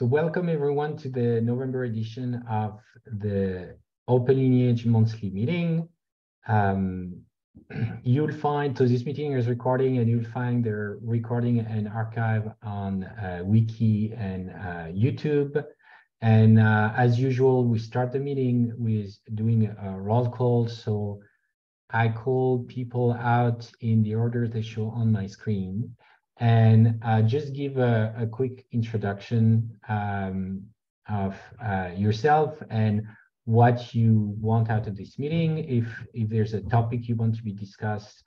So welcome everyone to the November edition of the Open Lineage monthly meeting. Um, you'll find, so this meeting is recording and you'll find the recording and archive on uh, Wiki and uh, YouTube. And uh, as usual, we start the meeting with doing a roll call. So I call people out in the order they show on my screen and uh, just give a, a quick introduction um, of uh, yourself and what you want out of this meeting, if, if there's a topic you want to be discussed,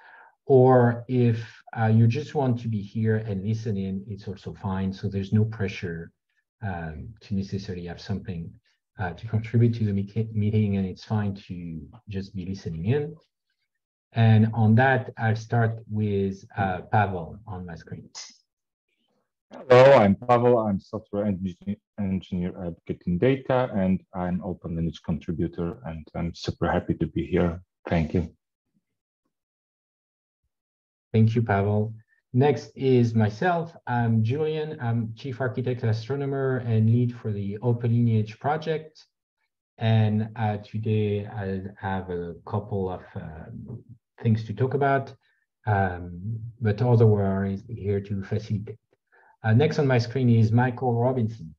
or if uh, you just want to be here and listen in, it's also fine. So there's no pressure um, to necessarily have something uh, to contribute to the meeting, and it's fine to just be listening in. And on that, I'll start with uh, Pavel on my screen. Hello, I'm Pavel. I'm software engineer at GetInData, and I'm Open Lineage contributor, and I'm super happy to be here. Thank you. Thank you, Pavel. Next is myself. I'm Julian. I'm chief architect astronomer and lead for the Open Lineage project. And uh, today I have a couple of um, things to talk about, um, but otherwise here to facilitate. Uh, next on my screen is Michael Robinson.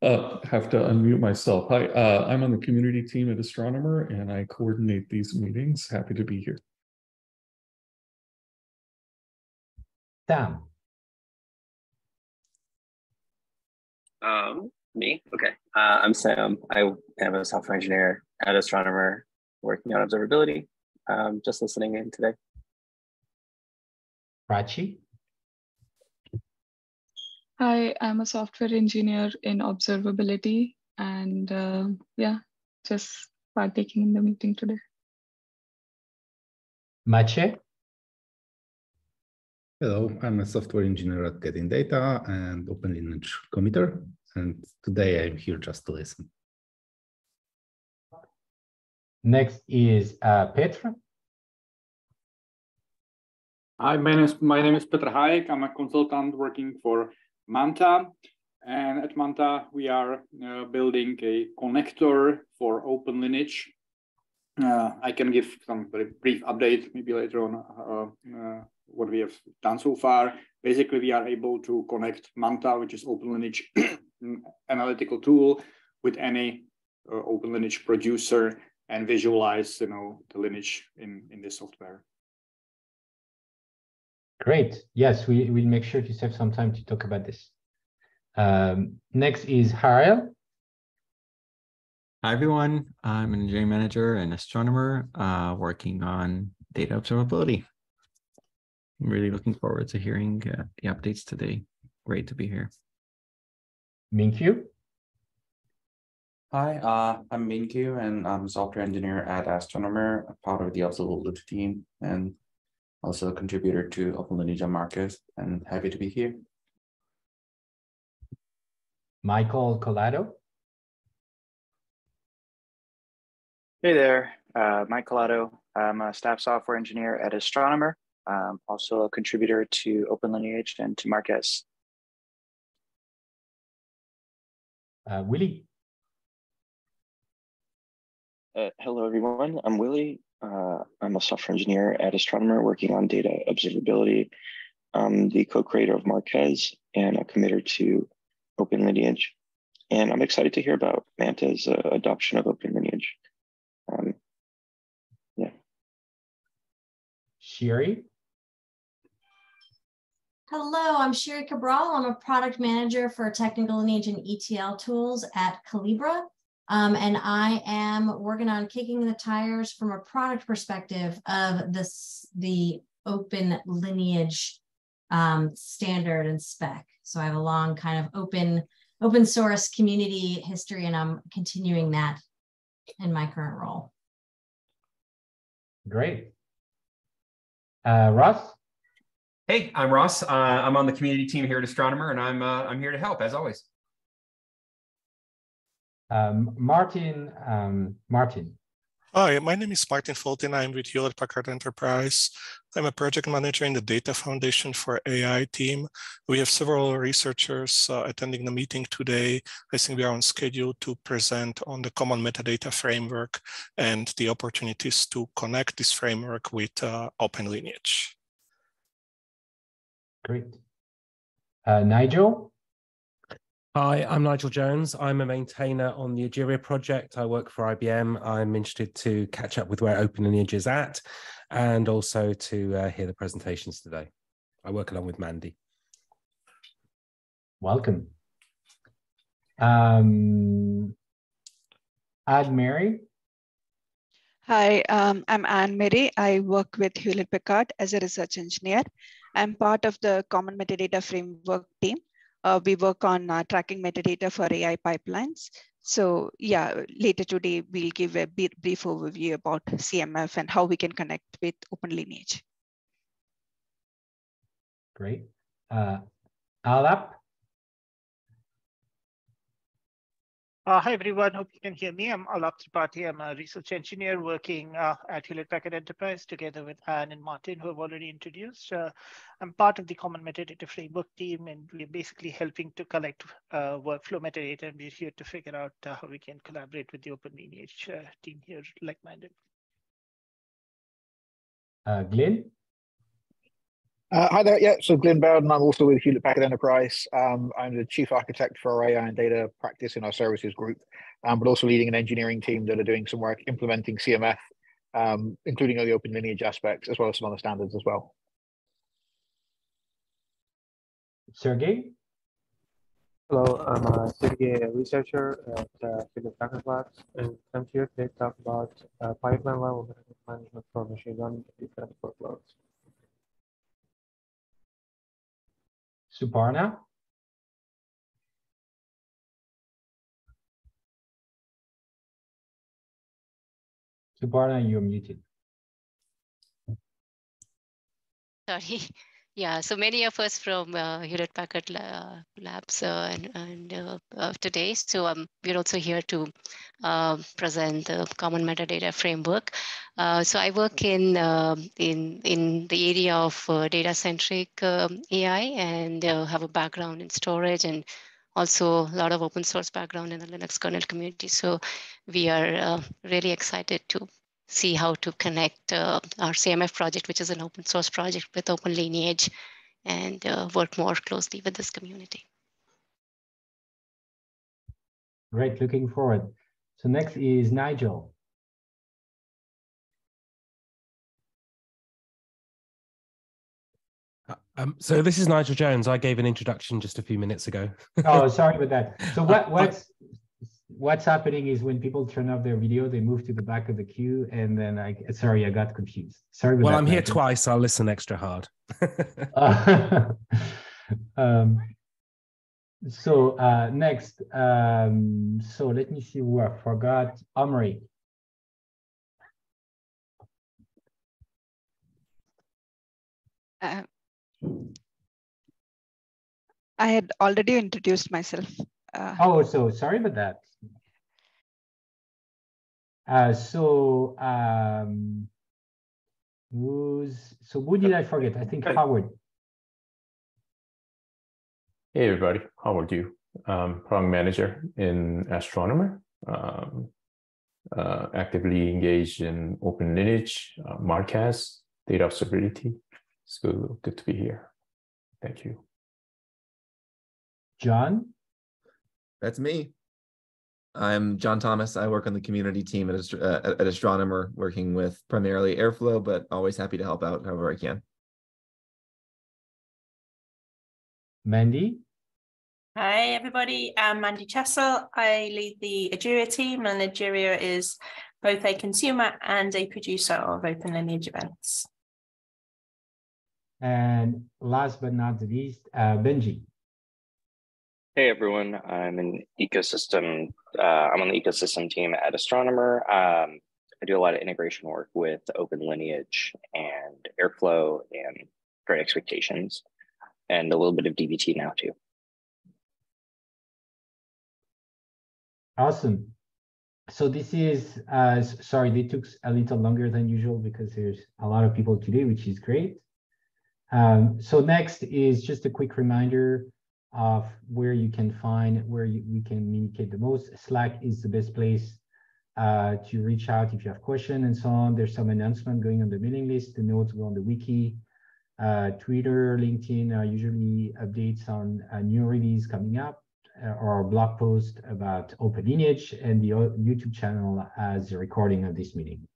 Uh, have to unmute myself. Hi, uh, I'm on the community team at Astronomer and I coordinate these meetings. Happy to be here. Sam. Um, me? Okay. Uh, I'm Sam. I am a software engineer at Astronomer working on observability. Um, just listening in today. Prachi? Hi, I'm a software engineer in observability and uh, yeah, just partaking in the meeting today. Maciej? Hello, I'm a software engineer at GetInData and Open Lineage committer. And today I'm here just to listen. Next is uh, Petra. Hi, my name, is, my name is Petr Hayek. I'm a consultant working for Manta. And at Manta, we are uh, building a connector for Open Lineage. Uh, I can give some very brief update maybe later on uh, uh, what we have done so far. Basically, we are able to connect Manta, which is Open Lineage analytical tool, with any uh, Open Lineage producer and visualize you know the lineage in in this software great yes we will make sure to save some time to talk about this um, next is Harel. Hi everyone, I'm an engineering manager and astronomer uh, working on data observability. I'm really looking forward to hearing uh, the updates today. Great to be here. Minkyu. Hi, uh, I'm Minkyu and I'm a software engineer at Astronomer, part of the observability team, and also a contributor to Open Lineage Marquez, and happy to be here. Michael Collado. Hey there, uh, Mike Collado. I'm a staff software engineer at Astronomer, um, also a contributor to Open Lineage and to Marquez. Uh, Willie. Uh, hello, everyone. I'm Willie. Uh, I'm a software engineer at Astronomer working on data observability. I'm the co-creator of Marquez and a committer to Open Lineage. And I'm excited to hear about Manta's uh, adoption of Open Lineage. Um, yeah. Sherry? Hello, I'm Sherry Cabral. I'm a product manager for technical lineage and ETL tools at Collibra. Um, and I am working on kicking the tires from a product perspective of this the open lineage um, standard and spec. So I have a long kind of open open source community history, and I'm continuing that in my current role. Great. Uh, Ross. Hey, I'm Ross. Uh, I'm on the community team here at Astronomer, and I'm uh, I'm here to help as always. Um, Martin, um, Martin. Hi, my name is Martin Fulton. I'm with Hewlett Packard Enterprise. I'm a project manager in the Data Foundation for AI team. We have several researchers uh, attending the meeting today. I think we are on schedule to present on the common metadata framework and the opportunities to connect this framework with uh, Open Lineage. Great. Uh, Nigel? Hi, I'm Nigel Jones. I'm a maintainer on the Egeria project. I work for IBM. I'm interested to catch up with where Open Lineage is at and also to uh, hear the presentations today. I work along with Mandy. Welcome. Um, Anne Mary. Hi, um, I'm Anne Mary. I work with Hewlett Packard as a research engineer. I'm part of the Common Metadata Framework team uh, we work on uh, tracking metadata for AI pipelines. So yeah, later today, we'll give a brief overview about CMF and how we can connect with Open Lineage. Great. Uh, Alap? Uh, hi, everyone. Hope you can hear me. I'm Alap Tripathi. I'm a research engineer working uh, at Hewlett Packard Enterprise together with Anne and Martin, who have already introduced. Uh, I'm part of the Common Metadata Framework team, and we're basically helping to collect uh, workflow metadata. And we're here to figure out uh, how we can collaborate with the Open Lineage uh, team here, like-minded. Glenn? Uh, hi there. Yeah, so Glenn Bowden. I'm also with Hewlett Packard Enterprise. Um, I'm the chief architect for our AI and data practice in our services group, um, but also leading an engineering team that are doing some work implementing CMF, um, including all the open lineage aspects, as well as some other standards as well. Sergey? Hello, I'm a Sergey researcher at uh, Hewlett Packard Labs, and I'm here to talk about uh, pipeline level management for machine learning different workloads. Suparna? Suparna, you're muted. Sorry. Yeah, so many of us from uh, Hewlett Packard uh, Labs uh, and, and uh, uh, today. So um, we're also here to uh, present the Common Metadata Framework. Uh, so I work in um, in in the area of data-centric um, AI and have a background in storage and also a lot of open source background in the Linux kernel community. So we are really excited to see how to connect uh, our CMF project, which is an open source project with Open Lineage and uh, work more closely with this community. Great, looking forward. So next is Nigel. Uh, um, so this is Nigel Jones. I gave an introduction just a few minutes ago. oh, sorry about that. So what what's what's happening is when people turn off their video, they move to the back of the queue, and then I sorry, I got confused. Sorry. well, I'm here twice. I'll listen extra hard. uh, um, so uh, next, um, so let me see who I forgot. Omri. Uh, I had already introduced myself. Uh, oh, so sorry about that. Uh, so um, who's so who did I forget? I think Howard. Hey everybody, Howard Yu, um, product manager in Astronomer, um, uh, actively engaged in Open Lineage, uh, Marquez, data observability. It's good, good to be here. Thank you. John? That's me. I'm John Thomas. I work on the community team at, uh, at Astronomer, working with primarily Airflow, but always happy to help out however I can. Mandy? Hi, everybody. I'm Mandy Chessel. I lead the Egeria team, and Egeria is both a consumer and a producer of open lineage events. And last but not least, uh, Benji. Hey everyone, I'm an ecosystem. Uh, I'm on the ecosystem team at Astronomer. Um, I do a lot of integration work with Open Lineage and Airflow and Great Expectations, and a little bit of DBT now too. Awesome. so this is, uh, sorry, they took a little longer than usual because there's a lot of people today, which is great. Um, so next is just a quick reminder of where you can find, where you, we can communicate the most. Slack is the best place uh, to reach out if you have questions and so on. There's some announcement going on the mailing list. The notes go on the wiki. Uh, Twitter, LinkedIn are usually updates on a new release coming up uh, or blog post about Open Lineage and the YouTube channel as a recording of this meeting.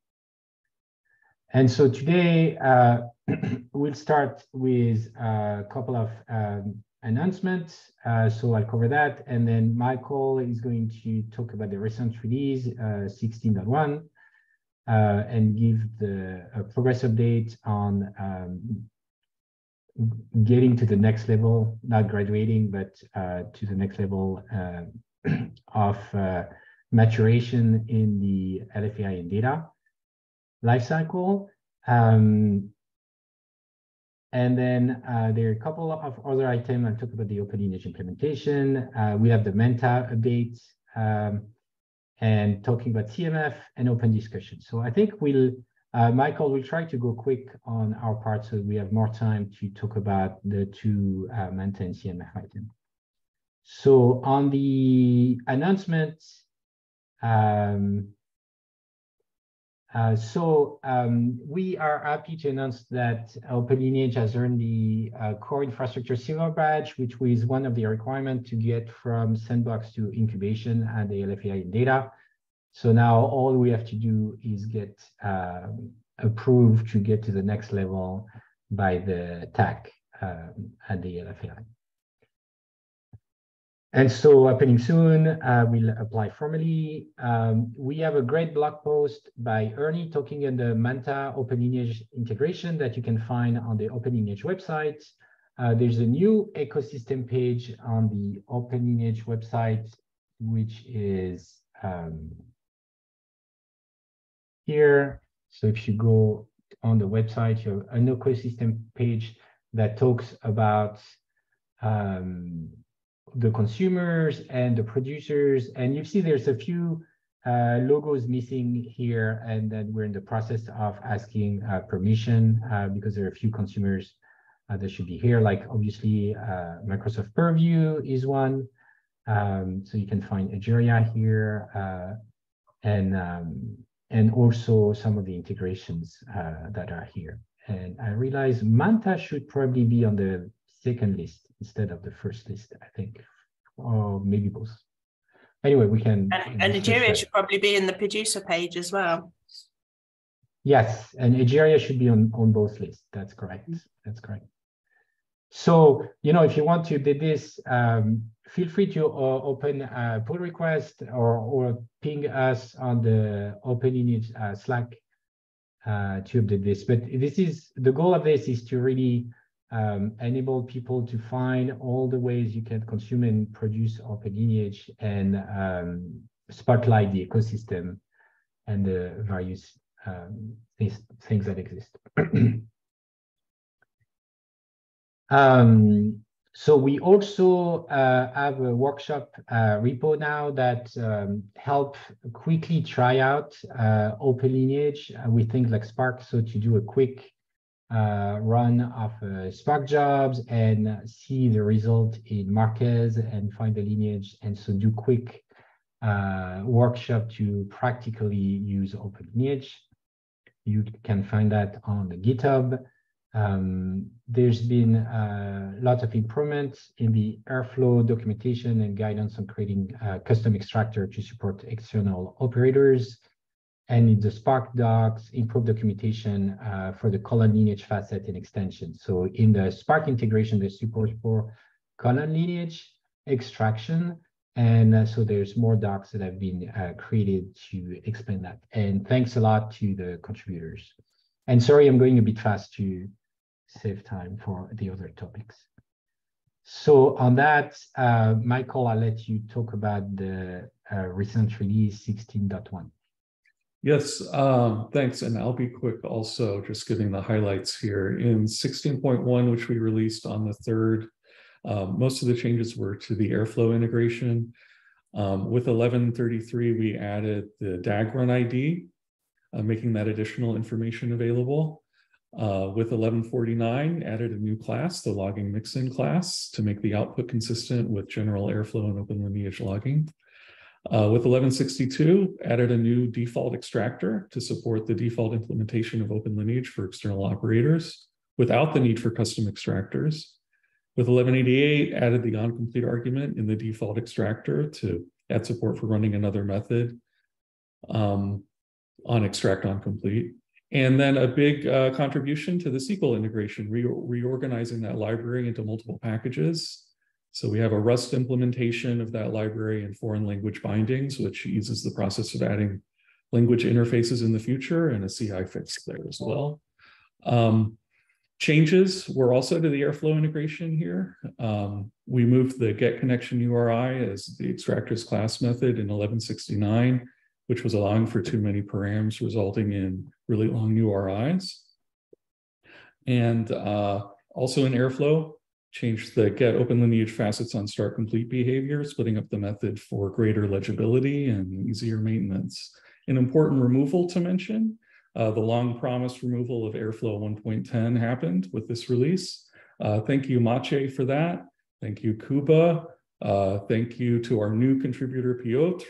And so today uh, we'll start with a couple of um, announcements. Uh, so I'll cover that. And then Michael is going to talk about the recent release uh, 16.1 uh, and give the progress update on um, getting to the next level, not graduating, but uh, to the next level uh, of uh, maturation in the LFAI and data lifecycle. Um, and then uh, there are a couple of other items. I'll talk about the Open Lineage implementation. Uh, we have the Manta update um, and talking about CMF and open discussion. So I think we'll, uh, Michael, we'll try to go quick on our part so we have more time to talk about the two uh, Manta and CMF items. So on the announcements, um, uh, so um, we are happy to announce that Open Lineage has earned the uh, core infrastructure silver badge, which was one of the requirements to get from sandbox to incubation and the LFAI data. So now all we have to do is get uh, approved to get to the next level by the TAC um, at the LFAI. And so happening soon, uh, we'll apply formally. Um, we have a great blog post by Ernie talking in the Manta Open Lineage integration that you can find on the Open Lineage website. Uh, there's a new ecosystem page on the Open Lineage website, which is um, here. So if you go on the website, you have an ecosystem page that talks about um, the consumers and the producers. And you see there's a few uh, logos missing here, and then we're in the process of asking uh, permission uh, because there are a few consumers uh, that should be here. Like obviously, uh, Microsoft Purview is one. Um, so you can find Egeria here, uh, and um, and also some of the integrations that are here. And I realize Manta should probably be on the second list instead of the first list, I think, or maybe both. Anyway, we can. And, and Egeria should probably be in the producer page as well. Yes, and Egeria should be on, on both lists. That's correct. That's correct. So, you know, if you want to do this, um, feel free to uh, open a pull request or, or ping us on the Open Lineage uh, Slack uh, to update this. But this is the goal of this is to really um, enable people to find all the ways you can consume and produce open lineage and um, spotlight the ecosystem and the various um, things, things that exist. Um, so we also uh, have a workshop uh, repo now that um, help quickly try out uh, open lineage with things like Spark. So to do a quick uh, run of uh, Spark jobs and see the result in Marquez and find the lineage. And so do quick uh, workshop to practically use Open Lineage. You can find that on the GitHub. Um, there's been a lot of improvements in the Airflow documentation and guidance on creating a custom extractor to support external operators and in the Spark docs, improve documentation uh, for the column lineage facet and extension. So in the Spark integration, there's support for column lineage extraction. And uh, so there's more docs that have been uh, created to explain that. And thanks a lot to the contributors. And sorry, I'm going a bit fast to save time for the other topics. So on that, uh, Michael, I'll let you talk about the uh, recent release 16.1. Yes, um, thanks. And I'll be quick also, just giving the highlights here. In 16.1, which we released on the 3rd, um, most of the changes were to the Airflow integration. Um, with 1133, we added the DAG run ID, uh, making that additional information available. Uh, with 1149, added a new class, the logging mixin class, to make the output consistent with general Airflow and open lineage logging. Uh, with 1162, added a new default extractor to support the default implementation of open lineage for external operators without the need for custom extractors. With 1188, added the onComplete argument in the default extractor to add support for running another method um, on extract onComplete. And then a big uh, contribution to the SQL integration, re reorganizing that library into multiple packages so we have a Rust implementation of that library and foreign language bindings, which eases the process of adding language interfaces in the future and a CI fix there as well. Um, changes were also to the Airflow integration here. Um, we moved the get connection URI as the extractors class method in 1169, which was allowing for too many params, resulting in really long URIs. And uh, also in Airflow, change the get open lineage facets on start complete behavior, splitting up the method for greater legibility and easier maintenance. An important removal to mention, uh, the long promised removal of Airflow 1.10 happened with this release. Uh, thank you, Maciej, for that. Thank you, Kuba. Uh, thank you to our new contributor, Piotr.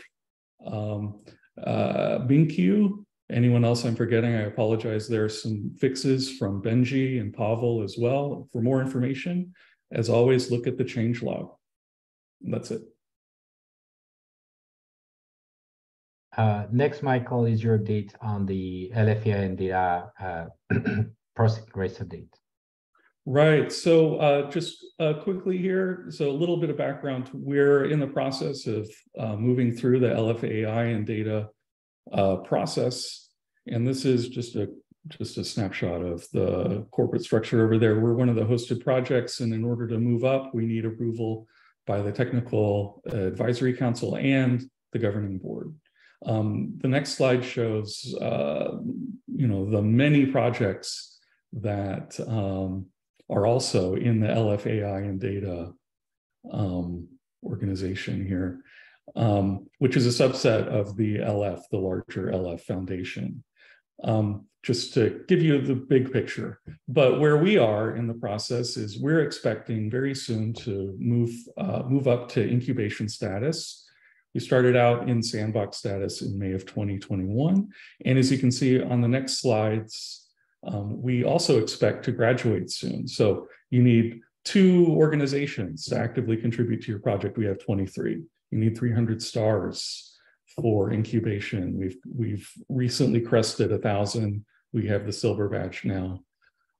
Um, uh, Minkyu, anyone else I'm forgetting, I apologize. There are some fixes from Benji and Pavel as well. For more information, as always, look at the change log. That's it. Uh, next, Michael, is your update on the LFAI and data uh, process grace update. Right. So uh, just uh, quickly here, so a little bit of background. We're in the process of uh, moving through the LFAI and data uh, process. And this is just a just a snapshot of the corporate structure over there. We're one of the hosted projects, and in order to move up, we need approval by the Technical Advisory Council and the governing board. Um, the next slide shows, uh, you know, the many projects that um, are also in the LFAI and data um, organization here, um, which is a subset of the LF, the larger LF Foundation. Um, just to give you the big picture. But where we are in the process is we're expecting very soon to move uh, move up to incubation status. We started out in sandbox status in May of 2021. And as you can see on the next slides, um, we also expect to graduate soon. So you need two organizations to actively contribute to your project. We have 23. You need 300 stars for incubation. We've we've recently crested a thousand. We have the silver badge now.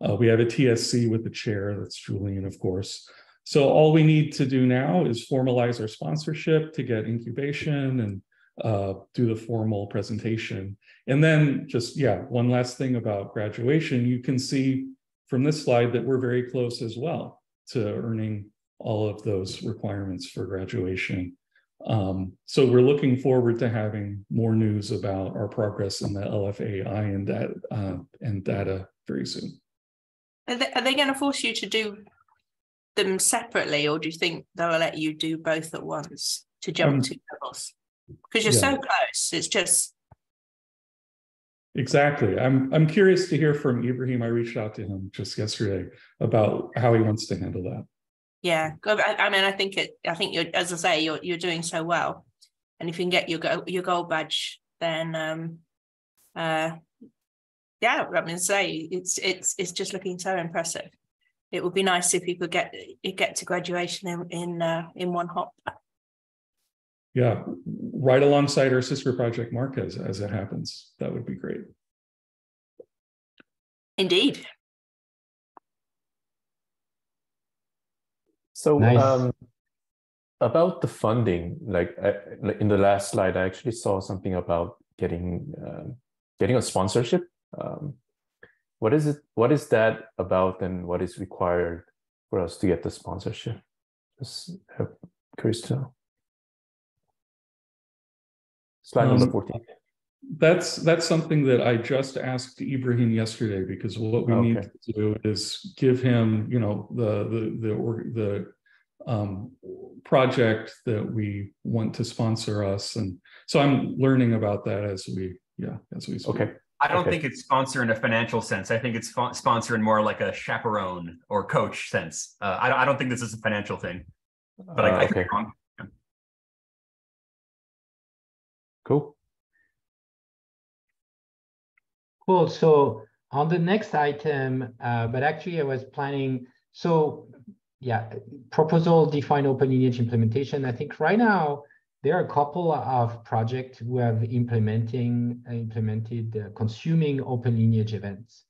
Uh, we have a TSC with the chair. That's Julian, of course. So all we need to do now is formalize our sponsorship to get incubation and uh, do the formal presentation. And then just, yeah, one last thing about graduation. You can see from this slide that we're very close as well to earning all of those requirements for graduation. Um, so we're looking forward to having more news about our progress in the LFAI and that uh, and data very soon. Are they, are they going to force you to do them separately, or do you think they'll let you do both at once to jump um, to levels? Because you're yeah. so close, it's just Exactly. I'm I'm curious to hear from Ibrahim. I reached out to him just yesterday about how he wants to handle that yeah I, mean i think it i think you're as i say you're you're doing so well. And if you can get your go your gold badge then um uh yeah i mean say it's it's it's just looking so impressive. It would be nice if you could get get to graduation in in uh, in one hop. Yeah right alongside our sister project marquez as it happens. That would be great. Indeed So nice. um, about the funding, like I, in the last slide, I actually saw something about getting uh, getting a sponsorship. Um, what is it? What is that about, and what is required for us to get the sponsorship? Just curious to know. Slide um, number fourteen. That's that's something that I just asked Ibrahim yesterday because what we okay. need to do is give him, you know, the the the or, the um, project that we want to sponsor us. And so I'm learning about that as we, yeah, as we speak. Okay. I don't Okay. think it's sponsor in a financial sense. I think it's spo- sponsor in more like a chaperone or coach sense. Uh, I, I don't think this is a financial thing, but I, Uh, I could be okay. wrong. Cool. Cool. So on the next item, uh, but actually I was planning, so yeah, proposal define open lineage implementation. I think right now there are a couple of projects who have implementing implemented uh, consuming open lineage events.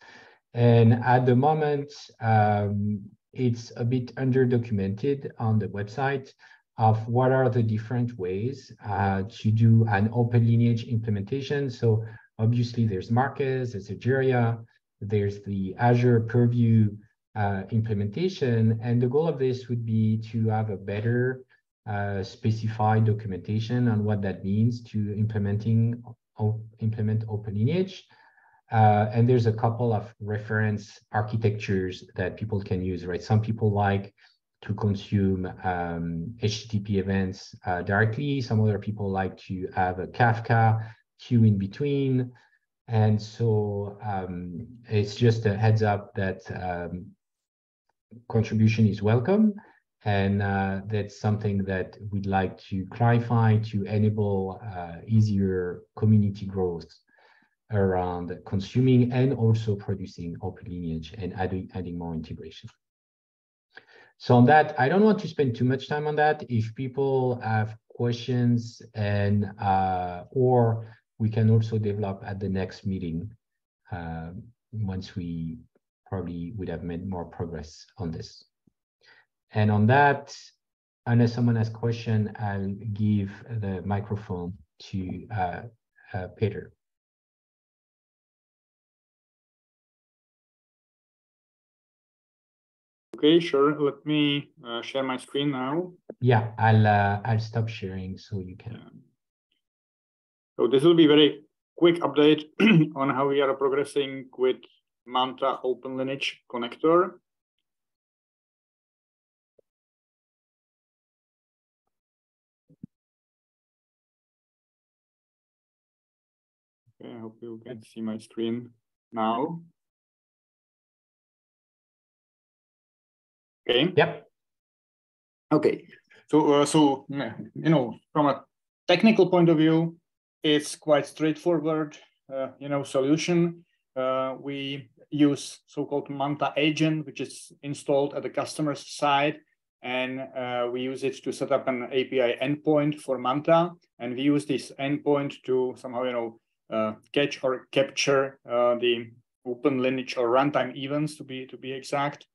And at the moment, um, it's a bit under documented on the website of what are the different ways uh, to do an open lineage implementation. So obviously there's Marquez, there's Egeria, there's the Azure Purview uh, implementation. And the goal of this would be to have a better uh, specified documentation on what that means to implementing implement open lineage. Uh, and there's a couple of reference architectures that people can use, right? Some people like to consume um, HTTP events uh, directly. Some other people like to have a Kafka queue in between. And so um, it's just a heads up that um, contribution is welcome. And uh, that's something that we'd like to clarify to enable uh, easier community growth around consuming and also producing open lineage and adding, adding more integration. So on that, I don't want to spend too much time on that. If people have questions and uh, or we can also develop at the next meeting um, once we probably would have made more progress on this. And on that, unless someone has question, I'll give the microphone to uh, uh, Peter. Okay, sure. Let me uh, share my screen now. Yeah, I'll uh, I'll stop sharing so you can. So this will be very quick update on how we are progressing with Manta Open Lineage connector. Okay, I hope you can see my screen now. Okay. Yep. Okay. So, uh, so you know, from a technical point of view, it's quite straightforward. Uh, you know, solution. Uh, we use so-called Manta agent, which is installed at the customer's side, and uh, we use it to set up an API endpoint for Manta, and we use this endpoint to somehow, you know, uh, catch or capture uh, the open lineage or runtime events to be to be exact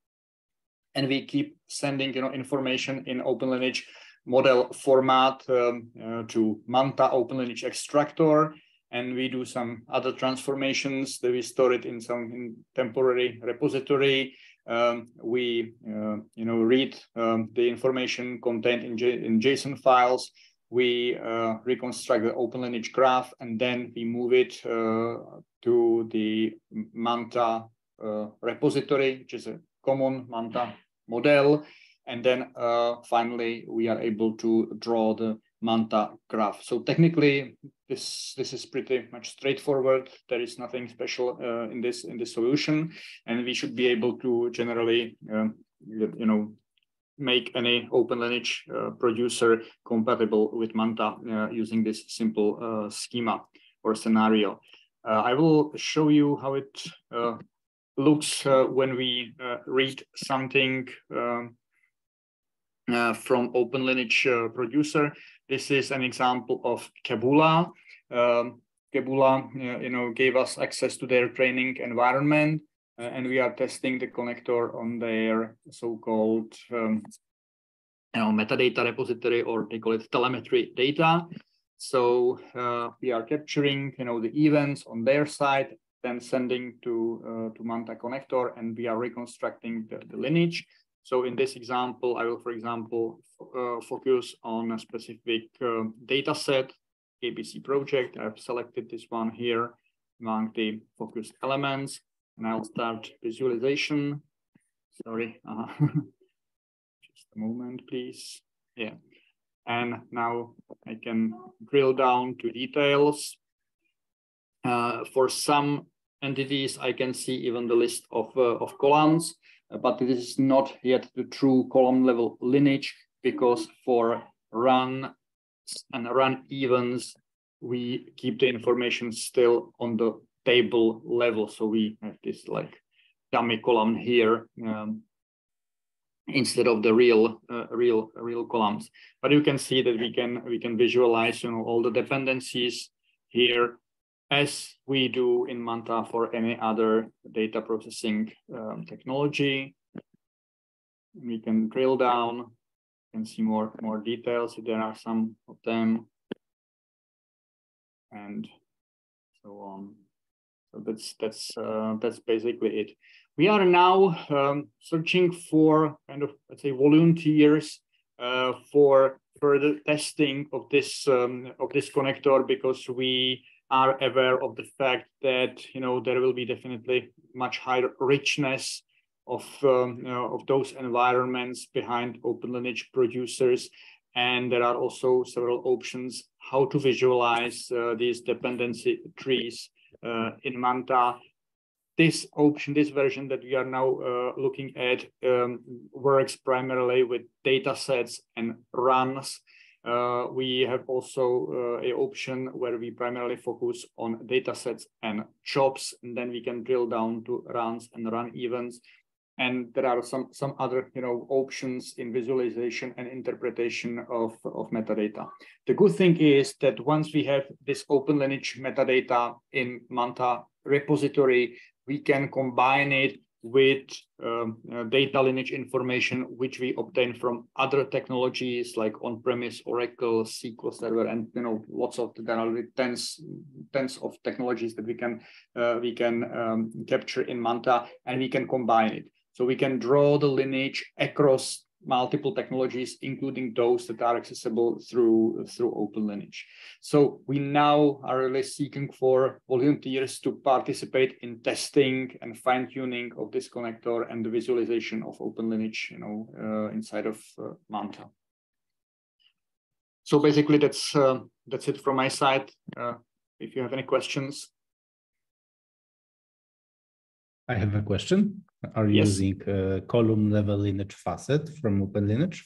and we keep sending you know information in open lineage model format um, uh, to manta open lineage extractor and we do some other transformations that we store it in some in temporary repository um, we uh, you know read um, the information contained in, J in json files we uh, reconstruct the open lineage graph and then we move it uh, to the manta uh, repository which is a common manta model. And then uh, finally, we are able to draw the Manta graph. So technically, this this is pretty much straightforward. There is nothing special uh, in this in this solution, and we should be able to generally, um, you know, make any open lineage uh, producer compatible with Manta uh, using this simple uh, schema or scenario. Uh, I will show you how it looks when we read something um, uh, from Open Lineage uh, producer. This is an example of Keboola. Um, Keboola, uh, you know, gave us access to their training environment, uh, and we are testing the connector on their so-called um, you know, metadata repository, or they call it telemetry data. So uh, we are capturing, you know, the events on their side then sending to, to Manta connector and we are reconstructing the, the, lineage. So in this example, I will, for example, uh, focus on a specific uh, data set, KBC project. I've selected this one here among the focused elements and I'll start visualization. Sorry. -huh. Just a moment, please. Yeah. And now I can drill down to details. Uh, for some entities, I can see even the list of, uh, of columns, uh, but this is not yet the true column level lineage because for run and run evens, we keep the information still on the table level. So we have this like dummy column here um, instead of the real uh, real real columns. But you can see that we can we can visualize you know all the dependencies here as we do in Manta for any other data processing um, technology. We can drill down and see more more details. There are some of them, and so on. So that's that's uh, that's basically it. We are now um, searching for kind of let's say volunteers uh, for further testing of this um, of this connector because we are aware of the fact that you know there will be definitely much higher richness of um, you know, of those environments behind open lineage producers and there are also several options how to visualize uh, these dependency trees uh, in Manta. This option, this version that we are now uh, looking at um, works primarily with data sets and runs. Uh, we have also uh, a option where we primarily focus on data sets and jobs, and then we can drill down to runs and run events. And there are some, some other you know, options in visualization and interpretation of, of metadata. The good thing is that once we have this open lineage metadata in Manta repository, we can combine it with um, uh, data lineage information, which we obtain from other technologies like on-premise, Oracle, SQL Server, and you know lots of there are tens tens of technologies that we can uh, we can um, capture in Manta, and we can combine it. So we can draw the lineage across multiple technologies, including those that are accessible through, through Open Lineage. So we now are really seeking for volunteers to participate in testing and fine tuning of this connector and the visualization of Open Lineage, you know, uh, inside of uh, Manta. So basically that's, uh, that's it from my side. Uh, if you have any questions. I have a question. Are Yes. using uh, column level lineage facet from Open Lineage?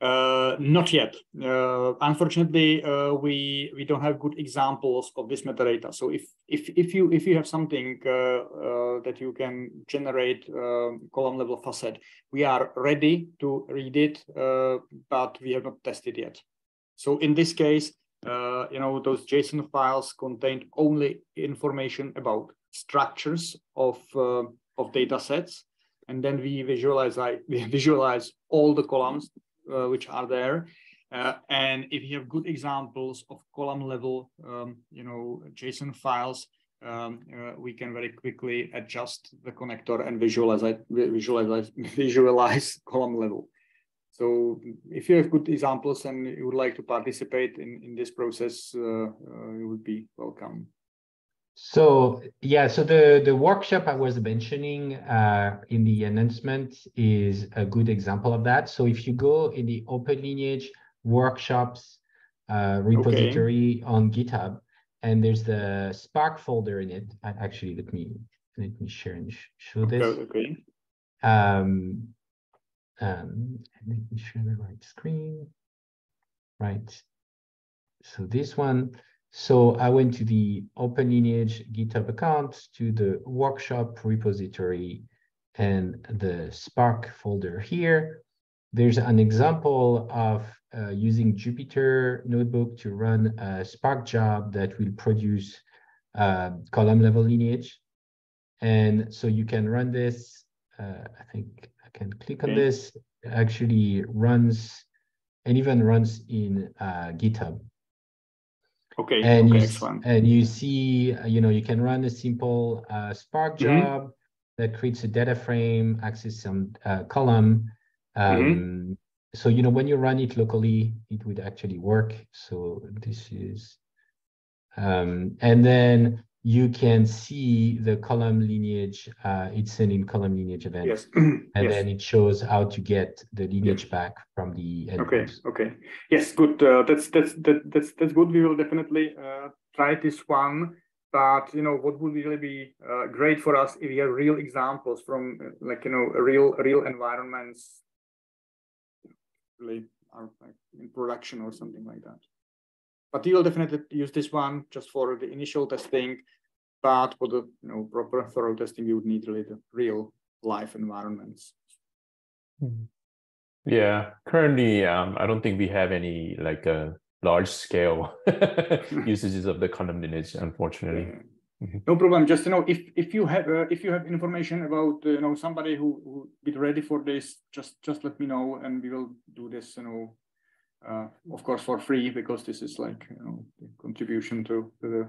Uh, not yet. Uh, unfortunately, uh, we we don't have good examples of this metadata. So if if if you if you have something uh, uh, that you can generate um, column level facet, we are ready to read it, uh, but we have not tested yet. So in this case, uh, you know, those JSON files contained only information about structures of uh, of data sets, and then we visualize we visualize all the columns uh, which are there. Uh, and if you have good examples of column level, um, you know, JSON files, um, uh, we can very quickly adjust the connector and visualize visualize visualize column level. So if you have good examples and you would like to participate in, in this process, uh, uh, you would be welcome. So yeah, so the the workshop I was mentioning uh, in the announcement is a good example of that. So if you go in the Open Lineage workshops uh, repository on GitHub, and there's the Spark folder in it. Actually, let me let me share and show this. Okay. okay. Um, um, let me share the right screen. Right. So this one. So I went to the Open Lineage GitHub account, to the workshop repository, and the Spark folder here. There's an example of uh, using Jupyter Notebook to run a Spark job that will produce uh, column level lineage. And so you can run this. Uh, I think I can click on this. It actually runs and even runs in uh, GitHub. Okay. And okay. you, Excellent. and you see, uh, you know, you can run a simple uh, Spark Mhm. job that creates a data frame, access some uh, column. Um, Mhm. So, you know, when you run it locally, it would actually work. So this is, um, and then you can see the column lineage, uh, it's in-column lineage event. Yes. and Yes. then it shows how to get the lineage back from the Okay, okay. Yes, good. Uh, that's that's that, that's that's good. We will definitely uh, try this one. But you know, what would really be uh, great for us if we have real examples from uh, like you know real real environments, really are like in production or something like that. But you'll definitely use this one just for the initial testing. But for the you know proper thorough testing, you would need really the real life environments. Yeah, currently, um, I don't think we have any like uh, large scale usages of the column lineage, unfortunately. No problem. Just you know, if if you have uh, if you have information about uh, you know somebody who who be ready for this, just just let me know, and we will do this. You know, uh, of course for free because this is like you know contribution to, to the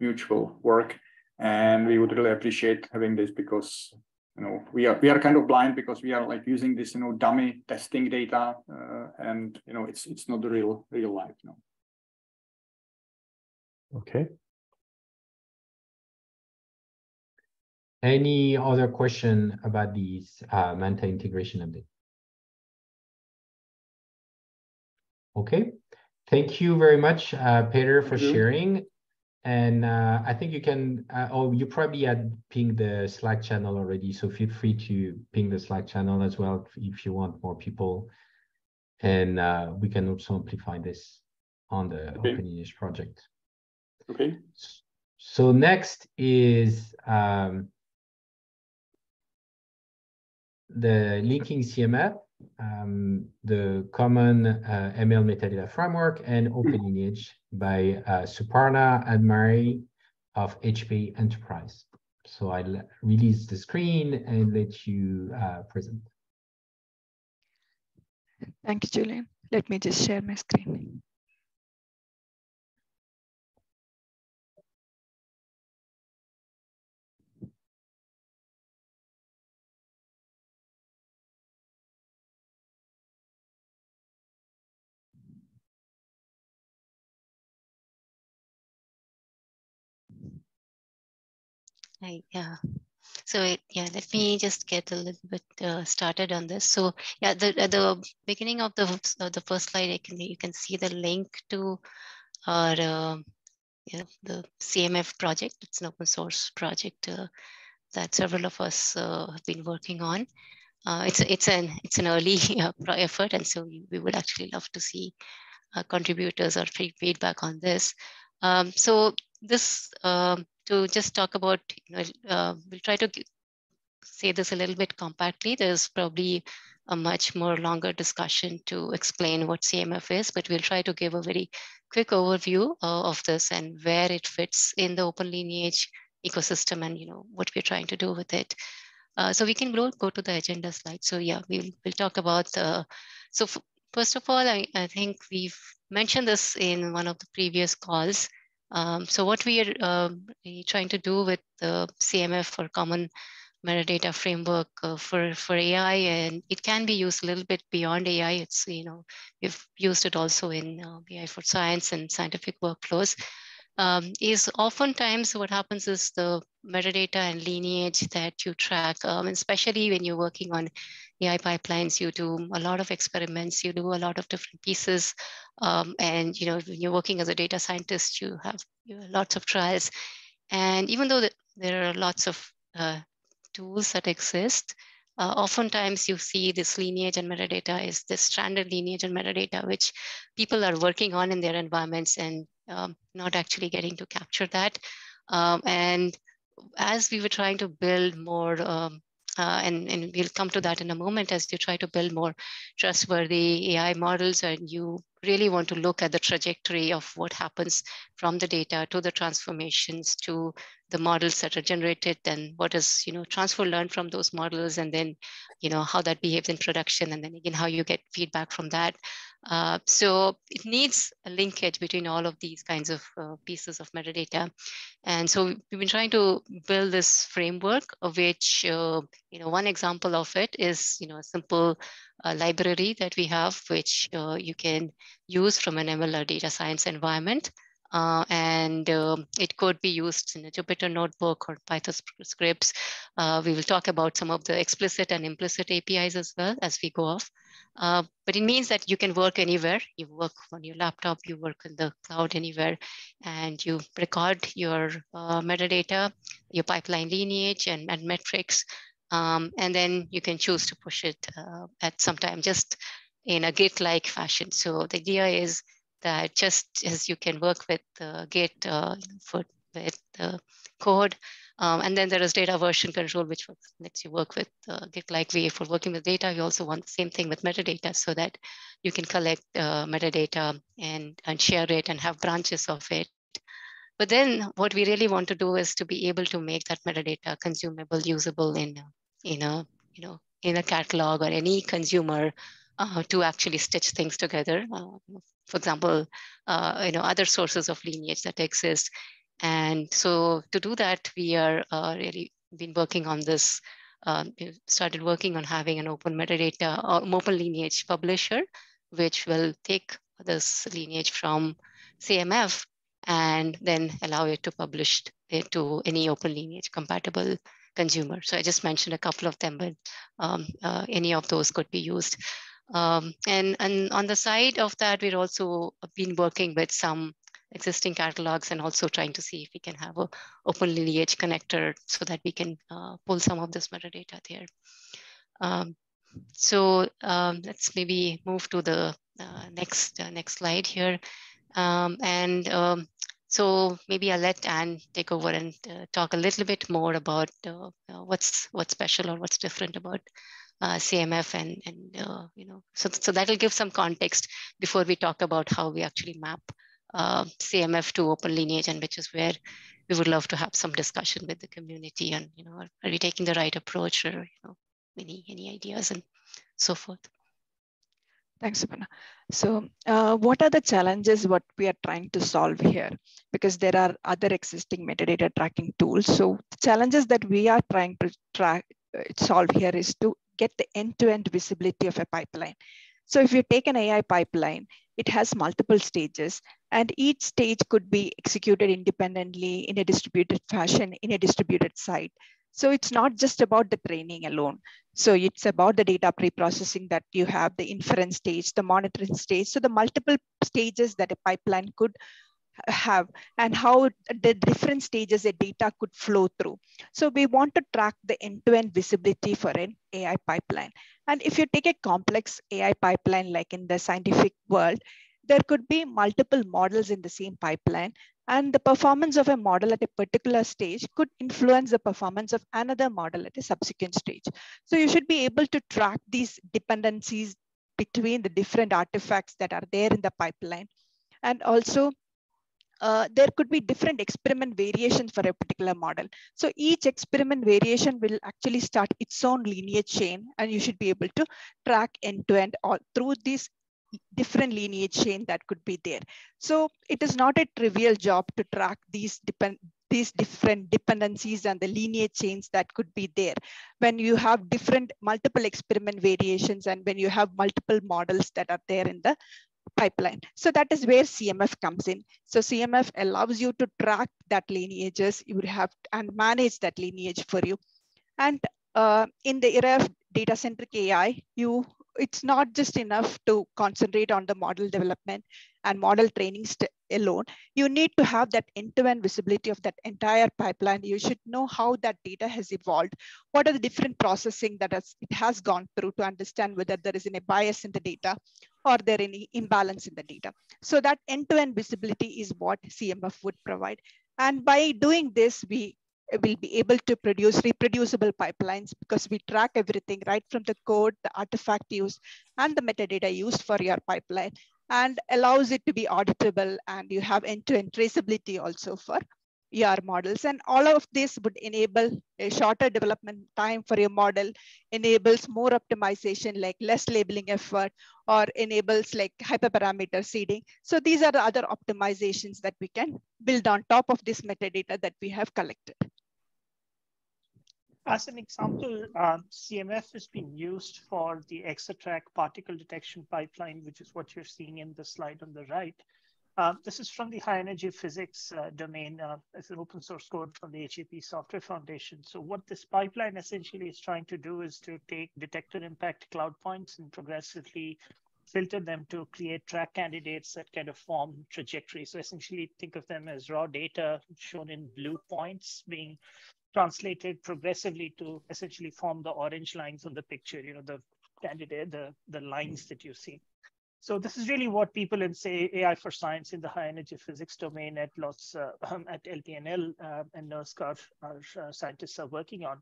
mutual work, and we would really appreciate having this because you know we are we are kind of blind because we are like using this you know dummy testing data, uh, and you know it's it's not the real real life. No. Okay. Any other question about these uh, Manta integration update? Okay, thank you very much, uh, Peter, for you. sharing. And uh, I think you can, uh, oh, you probably had pinged the Slack channel already, so feel free to ping the Slack channel as well if, you want more people. And uh, we can also amplify this on the Okay. Open Lineage project. Okay. So next is um, the linking CMF, um, the common uh, ML metadata framework, and Open Lineage by uh, Suparna Admari of HP Enterprise. So I'll release the screen and let you uh, present. Thank you, Julien. Let me just share my screen. Yeah. So it, yeah, let me just get a little bit uh, started on this. So yeah, the at the beginning of the of the first slide, I can you can see the link to our uh, yeah, the CMF project. It's an open source project uh, that several of us uh, have been working on. Uh, it's it's an it's an early uh, effort, and so we, we would actually love to see uh, contributors or feedback on this. Um, so this um, to just talk about, you know, uh, we'll try to say this a little bit compactly. There's probably a much more longer discussion to explain what CMF is, but we'll try to give a very quick overview uh, of this and where it fits in the open lineage ecosystem and you know what we're trying to do with it. Uh, so we can go, go to the agenda slide. So yeah, we'll, we'll talk about the, so f- first of all, I, I think we've mentioned this in one of the previous calls. Um, so what we are really trying to do with the CMF or Common Metadata Framework uh, for for AI, and it can be used a little bit beyond AI. It's you know we've used it also in uh, AI for science and scientific workflows. Um, is oftentimes what happens is the metadata and lineage that you track, um, especially when you're working on AI pipelines, you do a lot of experiments, you do a lot of different pieces. Um, and you know, when you're working as a data scientist, you have, you have lots of trials. And even though the, there are lots of uh, tools that exist, uh, oftentimes you see this lineage and metadata is this stranded lineage and metadata, which people are working on in their environments and um, not actually getting to capture that. Um, and as we were trying to build more, um, uh, and, and we'll come to that in a moment, as you try to build more trustworthy AI models and you really want to look at the trajectory of what happens from the data to the transformations to the models that are generated and what is you know transfer learned from those models and then you know how that behaves in production and then again how you get feedback from that uh, so it needs a linkage between all of these kinds of uh, pieces of metadata and so we've been trying to build this framework of which uh, you know one example of it is you know a simple uh, library that we have which uh, you can use from an ml or data science environment uh, and um, it could be used in a Jupyter notebook or Python scripts. Uh, we will talk about some of the explicit and implicit APIs as well as we go off. Uh, but it means that you can work anywhere. You work on your laptop, you work in the cloud anywhere, and you record your uh, metadata, your pipeline lineage and, and metrics. Um, and then you can choose to push it uh, at some time just in a Git-like fashion. So the idea is that just as you can work with Git uh, for with the code, um, and then there is data version control, which lets you work with uh, Git-like way for working with data. You also want the same thing with metadata so that you can collect uh, metadata and, and share it and have branches of it. But then what we really want to do is to be able to make that metadata consumable, usable in, in a, you know, in a catalog or any consumer uh, to actually stitch things together. Uh, for example, uh, you know, other sources of lineage that exist. And so to do that, we are uh, really been working on this, um, started working on having an open metadata or open lineage publisher, which will take this lineage from CMF and then allow it to publish it to any open lineage compatible consumer. So I just mentioned a couple of them, but um, uh, any of those could be used. Um, and, and on the side of that, we're also been working with some existing catalogs and also trying to see if we can have a open lineage connector so that we can uh, pull some of this metadata there. Um, so um, let's maybe move to the uh, next uh, next slide here. Um, and um, so maybe I'll let Anne take over and uh, talk a little bit more about uh, uh, what's what's special or what's different about uh, CMF and, and uh, you know, so, so that'll give some context before we talk about how we actually map uh, CMF to open lineage and which is where we would love to have some discussion with the community and, you know, are, are we taking the right approach or, you know, any, any ideas and so forth. Thanks, Suparna. So uh, what are the challenges what we are trying to solve here? Because there are other existing metadata tracking tools. So the challenges that we are trying to track uh, solve here is to get the end-to-end visibility of a pipeline. So if you take an AI pipeline, it has multiple stages and each stage could be executed independently in a distributed fashion in a distributed site. So it's not just about the training alone. So it's about the data pre-processing that you have, the inference stage, the monitoring stage. So the multiple stages that a pipeline could have and how the different stages a data could flow through. So we want to track the end-to-end visibility for an AI pipeline. And if you take a complex AI pipeline, like in the scientific world, there could be multiple models in the same pipeline and the performance of a model at a particular stage could influence the performance of another model at a subsequent stage. So you should be able to track these dependencies between the different artifacts that are there in the pipeline and also uh, there could be different experiment variations for a particular model. So each experiment variation will actually start its own lineage chain and you should be able to track end to end all through this different lineage chain that could be there. So it is not a trivial job to track these depend these different dependencies and the lineage chains that could be there when you have different multiple experiment variations and when you have multiple models that are there in the pipeline. So that is where CMF comes in. So CMF allows you to track that lineages, you would have and manage that lineage for you. And uh, in the era of data-centric AI, you it's not just enough to concentrate on the model development and model training alone. You need to have that end-to-end visibility of that entire pipeline. You should know how that data has evolved. What are the different processing that has, it has gone through to understand whether there is any bias in the data or there any imbalance in the data. So that end-to-end -end visibility is what CMF would provide. And by doing this, we will be able to produce reproducible pipelines because we track everything right from the code, the artifact use, and the metadata used for your pipeline and allows it to be auditable and you have end-to-end -end traceability also for your models. And all of this would enable a shorter development time for your model, enables more optimization like less labeling effort or enables like hyperparameter seeding. So these are the other optimizations that we can build on top of this metadata that we have collected. As an example, um, CMF has been used for the Exatrack particle detection pipeline, which is what you're seeing in the slide on the right. Uh, this is from the high energy physics uh, domain. Uh, it's an open source code from the HEP Software Foundation. So what this pipeline essentially is trying to do is to take detector impact cloud points and progressively filter them to create track candidates that kind of form trajectories. So essentially think of them as raw data shown in blue points being translated progressively to essentially form the orange lines on the picture, you know, the candidate, the, the lines that you see. So this is really what people in say AI for science in the high energy physics domain at Los uh, at LBNL uh, and NERSC, our, uh, scientists are working on.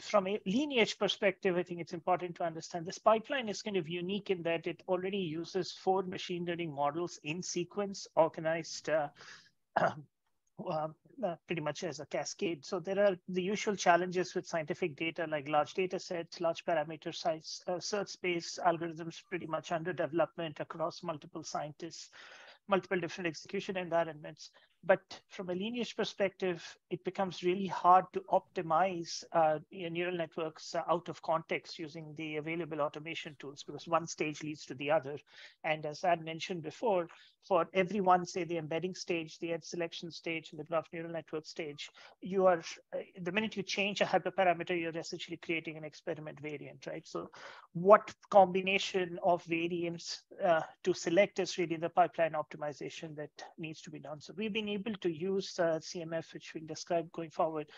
From a lineage perspective, I think it's important to understand this pipeline is kind of unique in that it already uses four machine learning models in sequence, organized uh, uh, pretty much as a cascade. So there are the usual challenges with scientific data like large data sets, large parameter size, uh, search space algorithms pretty much under development across multiple scientists, multiple different execution environments. But from a lineage perspective, it becomes really hard to optimize uh, neural networks uh, out of context using the available automation tools because one stage leads to the other. And as I mentioned before, for every one, say the embedding stage, the edge selection stage, and the graph neural network stage, you are, uh, the minute you change a hyperparameter, you're essentially creating an experiment variant, right? So what combination of variants uh, to select is really the pipeline optimization that needs to be done. So we've been able to use uh, CMF, which we'll describe going forward,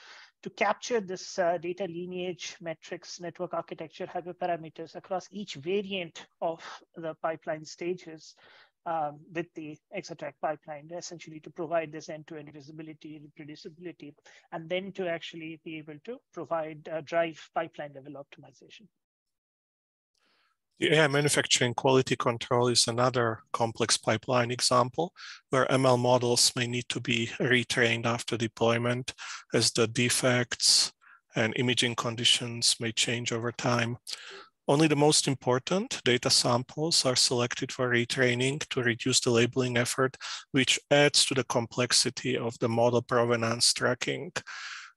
to capture this uh, data lineage metrics, network architecture, hyperparameters across each variant of the pipeline stages um, with the Exatrack pipeline, essentially to provide this end-to-end visibility, reproducibility, and then to actually be able to provide uh, drive pipeline level optimization. The AI manufacturing quality control is another complex pipeline example where ML models may need to be retrained after deployment as the defects and imaging conditions may change over time. Only the most important data samples are selected for retraining to reduce the labeling effort, which adds to the complexity of the model provenance tracking.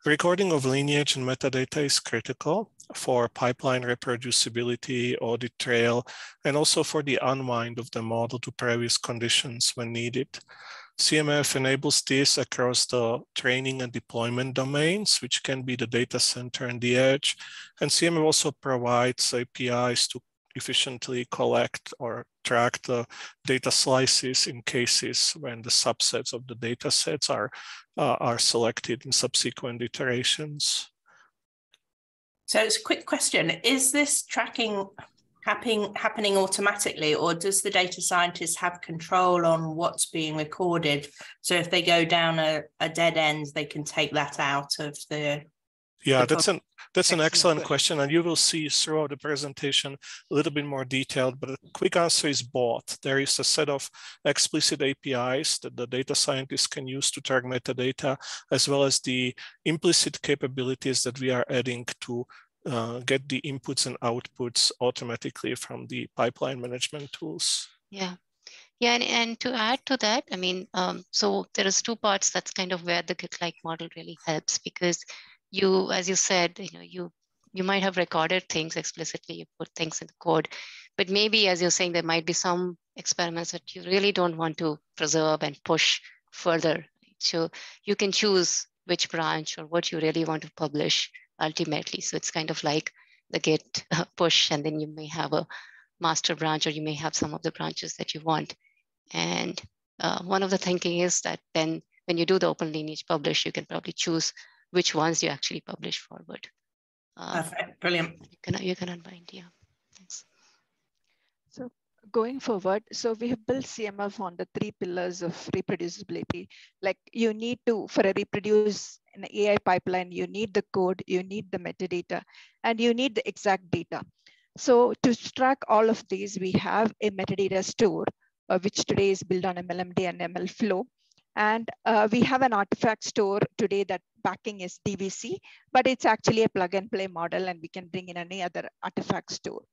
Recording of lineage and metadata is critical for pipeline reproducibility, audit trail, and also for the unwind of the model to previous conditions when needed. CMF enables this across the training and deployment domains, which can be the data center and the edge. And CMF also provides APIs to efficiently collect or track the data slices in cases when the subsets of the data sets are, uh, are selected in subsequent iterations. So it's a quick question. Is this tracking happening, happening automatically or does the data scientist have control on what's being recorded? So if they go down a, a dead end, they can take that out of the yeah, that's an that's an excellent question, and you will see throughout the presentation a little bit more detailed. But a quick answer is both. There is a set of explicit APIs that the data scientists can use to track metadata, as well as the implicit capabilities that we are adding to uh, get the inputs and outputs automatically from the pipeline management tools. Yeah. Yeah, and, and to add to that, I mean, um, so there is two parts. That's kind of where the Git-like model really helps because you, as you said, you know, you you might have recorded things explicitly, you put things in the code, but maybe as you're saying, there might be some experiments that you really don't want to preserve and push further. So you can choose which branch or what you really want to publish ultimately. So it's kind of like the git push, and then you may have a master branch or you may have some of the branches that you want. And uh, one of the thinking is that then when you do the open lineage publish, you can probably choose which ones you actually publish forward. Uh, Perfect. Brilliant. You can, you can unbind, yeah. Thanks. So going forward, so we have built CMF on the three pillars of reproducibility. Like you need to, for a reproduce an AI pipeline, you need the code, you need the metadata, and you need the exact data. So to track all of these, we have a metadata store, uh, which today is built on MLMD and MLflow. And uh, we have an artifact store today that backing is DVC, but it's actually a plug and play model and we can bring in any other artifact store.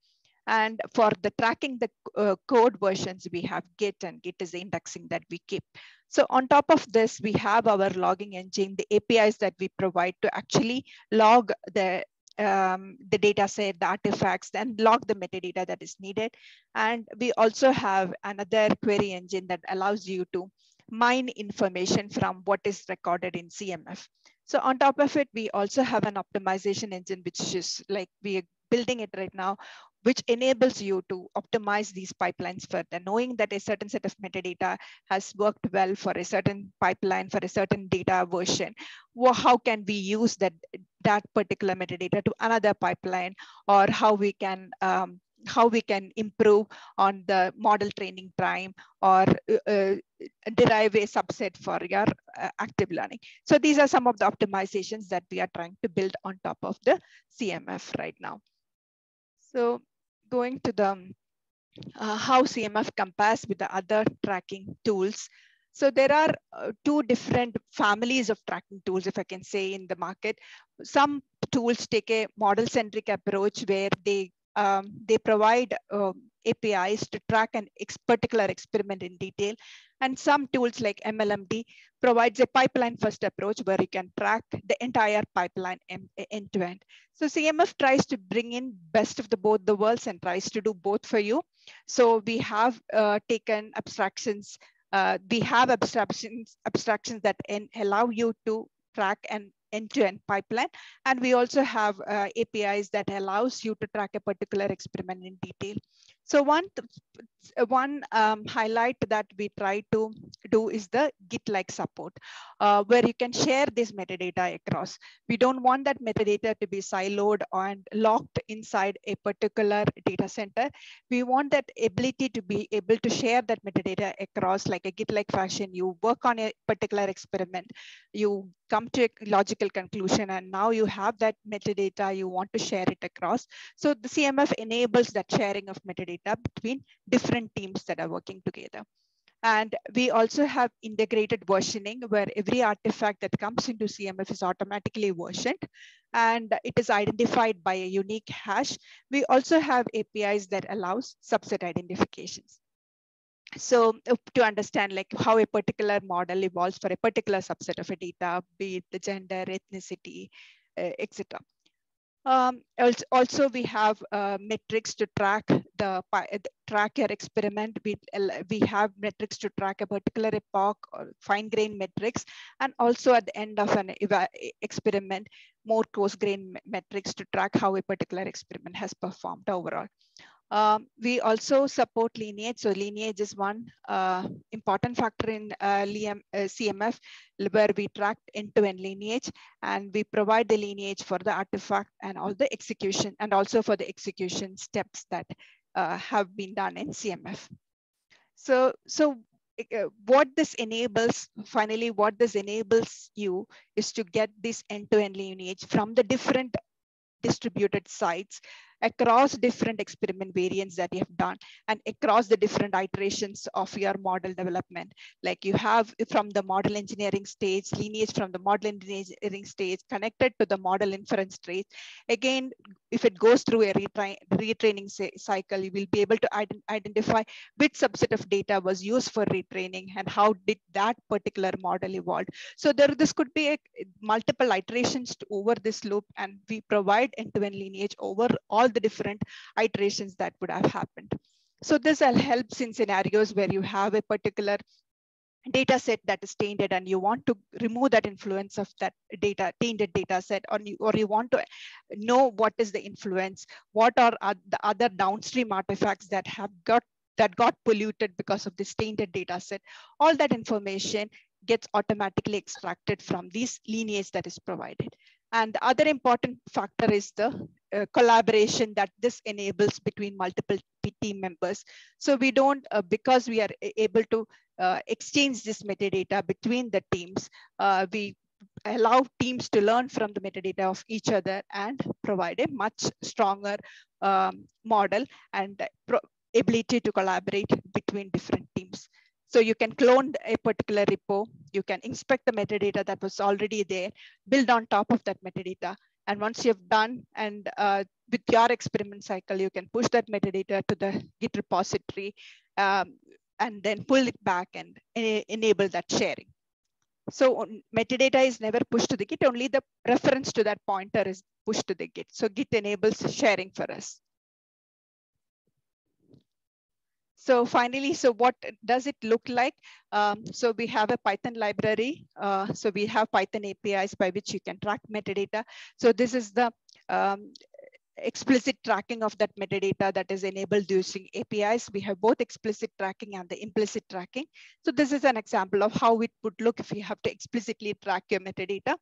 And for the tracking the uh, code versions, we have Git and Git is the indexing that we keep. So on top of this, we have our logging engine, the APIs that we provide to actually log the um, the data set, the artifacts, and log the metadata that is needed. And we also have another query engine that allows you to mine information from what is recorded in CMF. So on top of it, we also have an optimization engine, which is like we are building it right now, which enables you to optimize these pipelines further, knowing that a certain set of metadata has worked well for a certain pipeline, for a certain data version. Well, how can we use that, that particular metadata to another pipeline, or how we can um, how we can improve on the model training time or uh, uh, derive a subset for your uh, active learning. So these are some of the optimizations that we are trying to build on top of the CMF right now. So going to the uh, how CMF compares with the other tracking tools. So there are uh, two different families of tracking tools, if I can say, in the market. Some tools take a model-centric approach where they um, they provide uh, APIs to track an ex particular experiment in detail. And some tools like MLMD provides a pipeline first approach where you can track the entire pipeline end to end. So CMF tries to bring in best of the both the worlds and tries to do both for you. So we have uh, taken abstractions, uh, we have abstractions, abstractions that allow you to track and end-to-end -end pipeline. And we also have uh, APIs that allows you to track a particular experiment in detail. So one, one um, highlight that we try to do is the Git-like support, uh, where you can share this metadata across. We don't want that metadata to be siloed and locked inside a particular data center. We want that ability to be able to share that metadata across like a Git-like fashion. You work on a particular experiment, you come to a logical conclusion, and now you have that metadata, you want to share it across. So the CMF enables that sharing of metadata between different teams that are working together. And we also have integrated versioning where every artifact that comes into CMF is automatically versioned and it is identified by a unique hash. We also have APIs that allows subset identifications. So uh, to understand like how a particular model evolves for a particular subset of a data, be it the gender, ethnicity, uh, etc. Um, also, we have uh, metrics to track the track your experiment. We, we have metrics to track a particular epoch or fine grain metrics. And also at the end of an experiment, more coarse grain metrics to track how a particular experiment has performed overall. Um, we also support lineage. So lineage is one uh, important factor in uh, CMF uh, where we track end-to-end lineage and we provide the lineage for the artifact and all the execution and also for the execution steps that uh, have been done in CMF. So, so uh, what this enables, finally, what this enables you is to get this end-to-end -end lineage from the different distributed sites across different experiment variants that you have done and across the different iterations of your model development. Like you have from the model engineering stage, lineage from the model engineering stage connected to the model inference stage. Again, if it goes through a retra retraining cycle, you will be able to ident identify which subset of data was used for retraining and how did that particular model evolve. So there, this could be a, multiple iterations over this loop and we provide end-to-end -end lineage over all the different iterations that would have happened. So this helps in scenarios where you have a particular data set that is tainted and you want to remove that influence of that data tainted data set or you, or you want to know what is the influence what are the other downstream artifacts that have got that got polluted because of this tainted data set all that information gets automatically extracted from this lineage that is provided and the other important factor is the uh, collaboration that this enables between multiple team members. So we don't, uh, because we are able to uh, exchange this metadata between the teams, uh, we allow teams to learn from the metadata of each other and provide a much stronger um, model and ability to collaborate between different teams. So you can clone a particular repo, you can inspect the metadata that was already there, build on top of that metadata. And once you've done and uh, with your experiment cycle, you can push that metadata to the Git repository um, and then pull it back and enable that sharing. so metadata is never pushed to the Git, only the reference to that pointer is pushed to the Git. So Git enables sharing for us. So finally, so what does it look like? Um, so we have a Python library. Uh, so we have Python APIs by which you can track metadata. So this is the um, explicit tracking of that metadata that is enabled using APIs. We have both explicit tracking and the implicit tracking. So this is an example of how it would look if you have to explicitly track your metadata.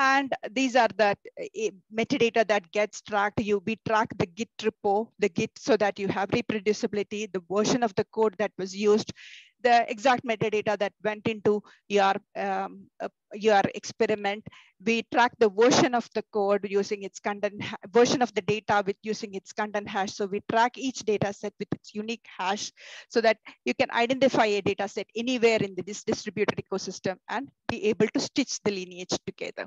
And these are the uh, metadata that gets tracked. You we track the Git repo, the Git, so that you have reproducibility, the version of the code that was used, the exact metadata that went into your um, uh, your experiment. We track the version of the code using its content version of the data with using its content hash. So we track each data set with its unique hash so that you can identify a data set anywhere in this distributed ecosystem and be able to stitch the lineage together.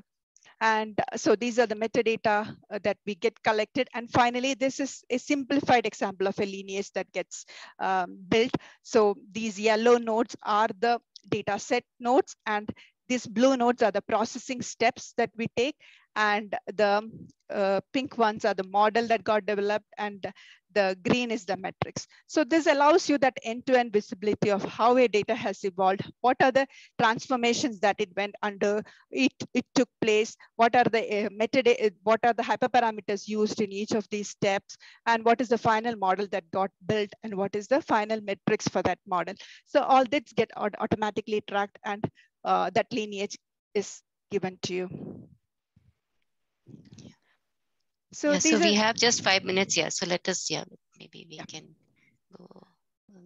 And so these are the metadata uh, that we get collected. And finally, this is a simplified example of a lineage that gets um, built. So these yellow nodes are the data set nodes and these blue nodes are the processing steps that we take and the uh, pink ones are the model that got developed and the green is the metrics. So this allows you that end-to-end -end visibility of how a data has evolved, what are the transformations that it went under, it, it took place, what are the uh, metadata, what are the hyperparameters used in each of these steps, and what is the final model that got built, and what is the final metrics for that model. So all this get automatically tracked and uh, that lineage is given to you. So, yeah, so we have just five minutes. Yeah. So let us, yeah, maybe we yeah. can go.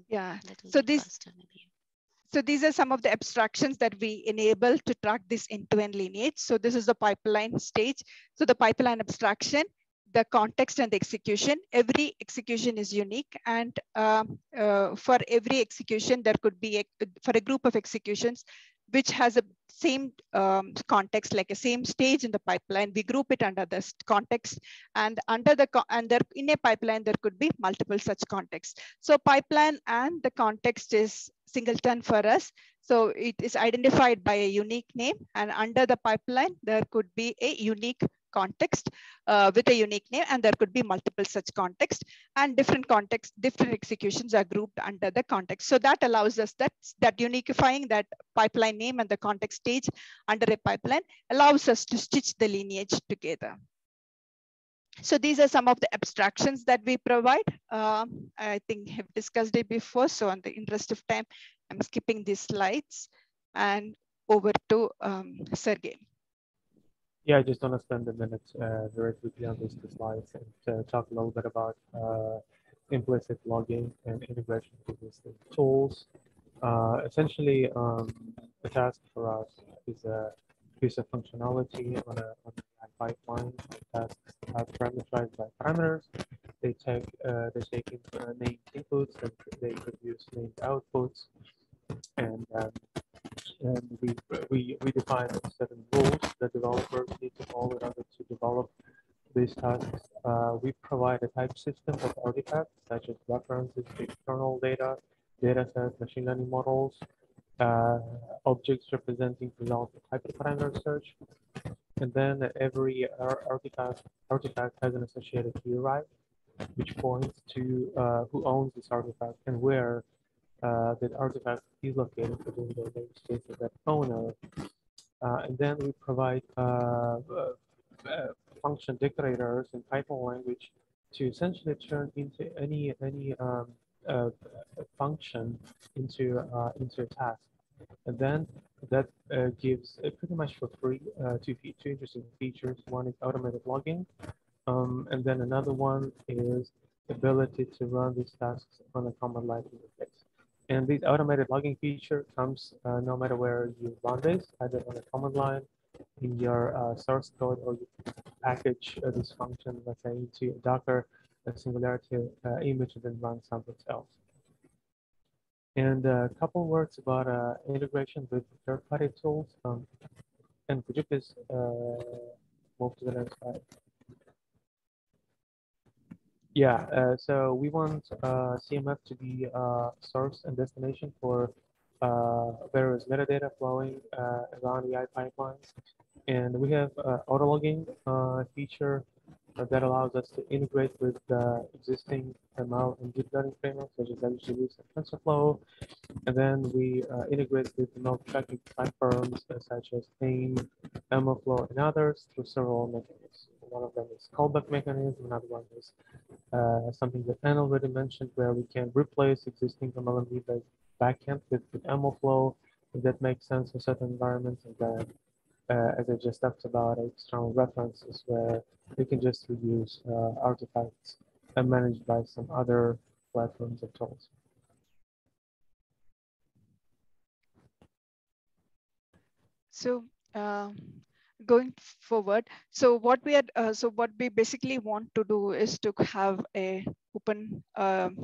Yeah. So this, so these are some of the abstractions that we enable to track this end-to-end -end lineage. So this is the pipeline stage. So the pipeline abstraction, the context and the execution, every execution is unique. And uh, uh, for every execution, there could be, a, for a group of executions, which has a same um, context, like a same stage in the pipeline. We group it under this context and under the, and there, in a pipeline, there could be multiple such contexts. So pipeline and the context is singleton for us. So it is identified by a unique name and under the pipeline, there could be a unique context uh, with a unique name and there could be multiple such contexts and different contexts, different executions are grouped under the context. So that allows us that, that unifying that pipeline name and the context stage under a pipeline allows us to stitch the lineage together. So these are some of the abstractions that we provide. Uh, I think have discussed it before. So on the interest of time, I'm skipping these slides and over to um, Sergey. Yeah, I just want to spend a minute uh, very quickly on these two slides and uh, talk a little bit about uh, implicit logging and integration with these tools. Uh, essentially, um, the task for us is a piece of functionality on a, on a pipeline. Tasks are parameterized by parameters. They take uh, they take in, uh, named inputs and they produce named outputs, and um, and we, we, we define certain rules that developers need to follow in order to develop these tasks. Uh, we provide a type system of artifacts such as references to external data, data sets, machine learning models, uh, objects representing result of hyperparameter search. And then every artifact, artifact has an associated URI, which points to uh, who owns this artifact and where uh, that artifact is located within the namespace of that owner. Uh, and then we provide uh, uh, function decorators in Python language to essentially turn into any any um, uh, function into uh, into a task. And then that uh, gives uh, pretty much for free uh, two, two interesting features. One is automated logging, um, and then another one is ability to run these tasks on a command line interface. And this automated logging feature comes uh, no matter where you run this, either on a command line, in your uh, source code, or you package uh, this function, let's say, into a Docker a Singularity uh, image and then run something else. And a couple words about uh, integration with third-party tools. Um, and could you please uh, move to the next slide? Yeah, uh, so we want uh, CMF to be a source and destination for uh, various metadata flowing uh, around AI pipelines. And we have uh, auto logging uh, feature that allows us to integrate with the existing ML and deep learning frameworks such as XGBoost and TensorFlow. And then we uh, integrate with ML tracking platforms uh, such as AIM, MLflow, and others through several mechanisms. One of them is callback mechanism, another one is uh, something that Anne already mentioned, where we can replace existing MLMD backend with, with MLflow, if that makes sense for certain environments. And then, uh, as I just talked about, external references where we can just reuse uh, artifacts and managed by some other platforms or tools. So uh, going forward, so what we had, uh, so what we basically want to do is to have a open um,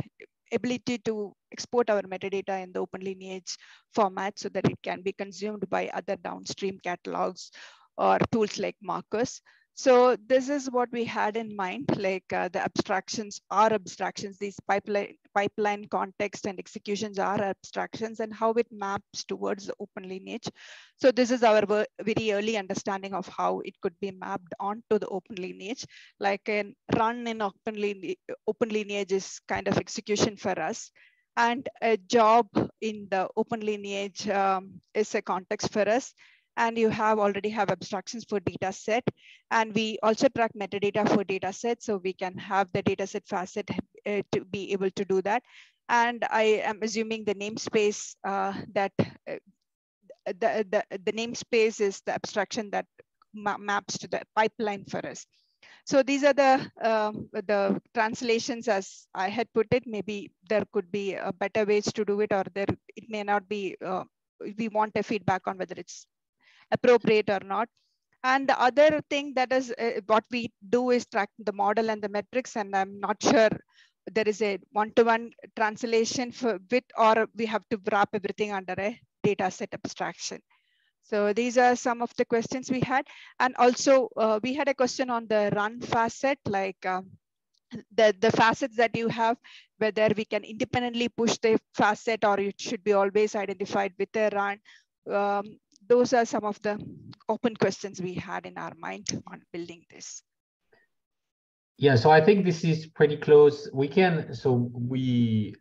ability to export our metadata in the open lineage format so that it can be consumed by other downstream catalogs or tools like Marquez. So this is what we had in mind, like uh, the abstractions are abstractions, these pipeline, pipeline context and executions are abstractions and how it maps towards the open lineage. So this is our very early understanding of how it could be mapped onto the open lineage. Like a run in open, lineage, open lineage is kind of execution for us and a job in the open lineage um, is a context for us and you have already have abstractions for data set. And we also track metadata for data set. So we can have the data set facet uh, to be able to do that. And I am assuming the namespace uh, that uh, the, the, the namespace is the abstraction that ma maps to the pipeline for us. So these are the um, the translations as I had put it. Maybe there could be better ways to do it, or there it may not be. Uh, we want a feedback on whether it's appropriate or not. And the other thing that is uh, what we do is track the model and the metrics. And I'm not sure there is a one-to-one -one translation for with, or we have to wrap everything under a data set abstraction. So these are some of the questions we had. And also uh, we had a question on the run facet, like um, the, the facets that you have, whether we can independently push the facet or it should be always identified with a run. Um, those are some of the open questions we had in our mind on building this. Yeah, so I think this is pretty close. We can, so we,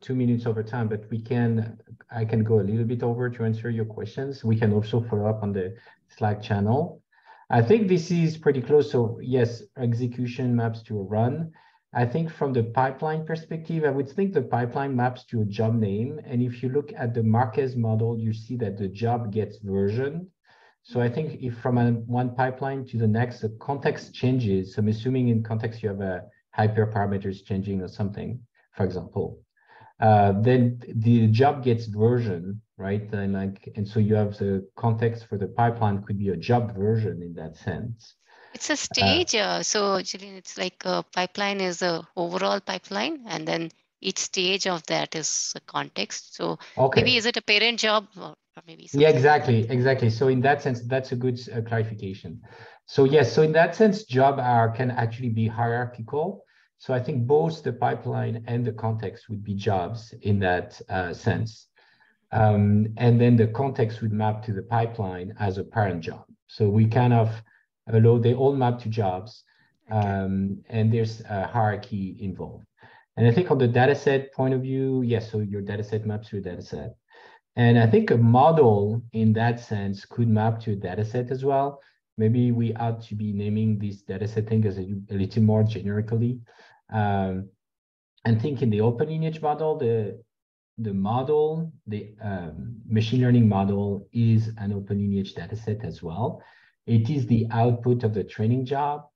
two minutes over time, but we can, I can go a little bit over to answer your questions. We can also follow up on the Slack channel. I think this is pretty close. So yes, execution maps to a run. I think from the pipeline perspective, I would think the pipeline maps to a job name. And if you look at the Marquez model, you see that the job gets versioned. So I think if from a, one pipeline to the next, the context changes. So I'm assuming in context you have a hyperparameters changing or something, for example. Uh, then the job gets version, right? And like, and so you have the context for the pipeline could be a job version in that sense. It's a uh, stage. Uh, so actually, it's like a pipeline is a overall pipeline, and then each stage of that is a context. So okay. maybe is it a parent job or, maybe? Yeah, exactly, exactly. So in that sense, that's a good uh, clarification. So yes, so in that sense, job are can actually be hierarchical. So I think both the pipeline and the context would be jobs in that uh, sense. Um, and then the context would map to the pipeline as a parent job. So we kind of although they all map to jobs, um, and there's a hierarchy involved. And I think on the dataset point of view, yes, so your dataset maps to a dataset. And I think a model in that sense could map to a dataset as well. Maybe we ought to be naming this dataset thing as a, a little more generically. Um, and think in the open lineage model, the the model, the um, machine learning model is an open lineage dataset as well. It is the output of the training job.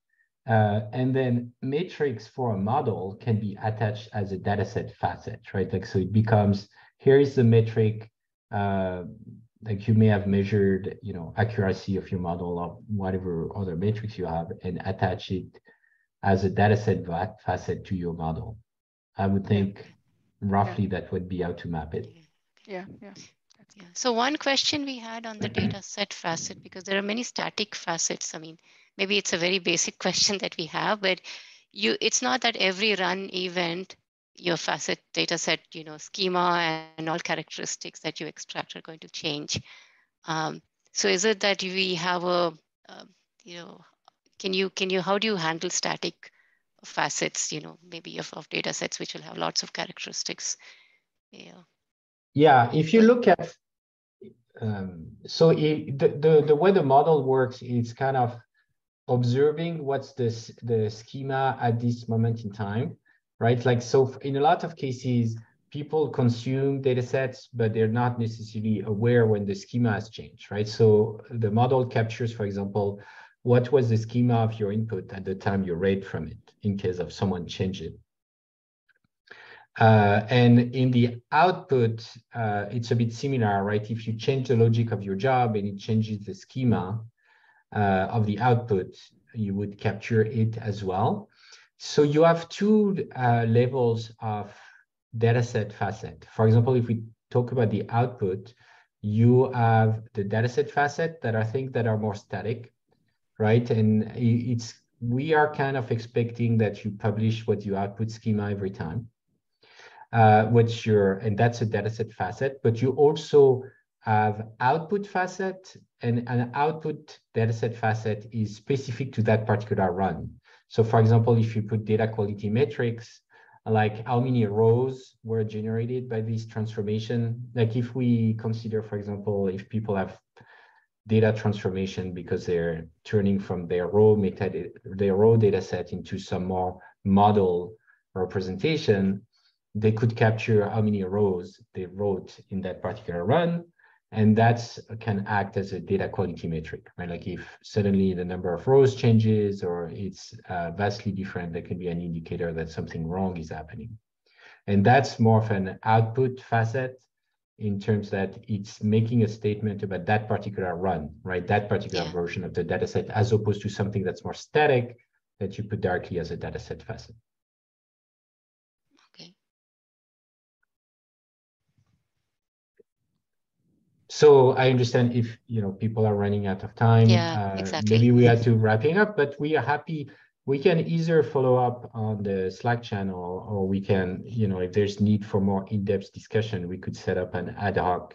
Uh, and then metrics for a model can be attached as a dataset facet, right? Like, so it becomes, here is the metric, uh, like you may have measured, you know, accuracy of your model or whatever other metrics you have and attach it as a dataset facet to your model. I would think roughly yeah. that would be how to map it. Yeah, yeah. Yeah. So one question we had on the data set facet, because there are many static facets. I mean, maybe it's a very basic question that we have, but you it's not that every run event your facet data set, you know, schema and all characteristics that you extract are going to change. Um, so is it that we have a, uh, you know, can you, can you, how do you handle static facets, you know, maybe of, of data sets which will have lots of characteristics? Yeah. Yeah, if you look at, um, so it, the, the, the way the model works is kind of observing what's the, the schema at this moment in time, right? Like, so in a lot of cases, people consume data sets, but they're not necessarily aware when the schema has changed, right? So the model captures, for example, what was the schema of your input at the time you read from it in case of someone changed it. Uh, and in the output, uh, it's a bit similar, right? If you change the logic of your job and it changes the schema uh, of the output, you would capture it as well. So you have two uh, levels of dataset facet. For example, if we talk about the output, you have the dataset facet that I think that are more static, right? And it's we are kind of expecting that you publish what you output schema every time. Uh, what's your and that's a dataset facet, but you also have output facet and an output dataset facet is specific to that particular run. So for example, if you put data quality metrics, like how many rows were generated by this transformation, like if we consider, for example, if people have data transformation because they're turning from their raw meta their raw data set into some more model representation, they could capture how many rows they wrote in that particular run. And that can act as a data quality metric, right? Like if suddenly the number of rows changes or it's uh, vastly different, that can be an indicator that something wrong is happening. And that's more of an output facet in terms that it's making a statement about that particular run, right? That particular yeah. version of the dataset, as opposed to something that's more static that you put directly as a dataset facet. So I understand if you know people are running out of time. Yeah, uh, exactly. Maybe we had to wrapping up, but we are happy. We can either follow up on the Slack channel, or we can, you know, if there's need for more in-depth discussion, we could set up an ad hoc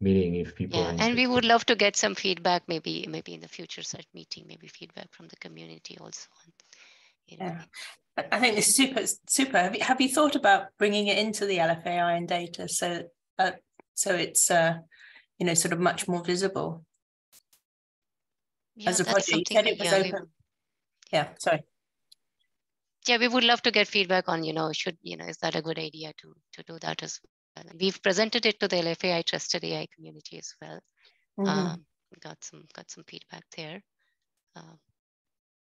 meeting if people. Yeah, and we would love to get some feedback, maybe maybe in the future set meeting, maybe feedback from the community also. You know. Yeah. I think this is super, super. Have you, have you thought about bringing it into the LFAI and data so uh, so it's uh, you know, sort of much more visible. Yeah, As a project, you said it was yeah, open. We, yeah, sorry. Yeah, we would love to get feedback on, you know, should, you know, is that a good idea to to do that as well? We've presented it to the LFAI Trusted AI community as well. Mm -hmm. um, got some got some feedback there. Uh,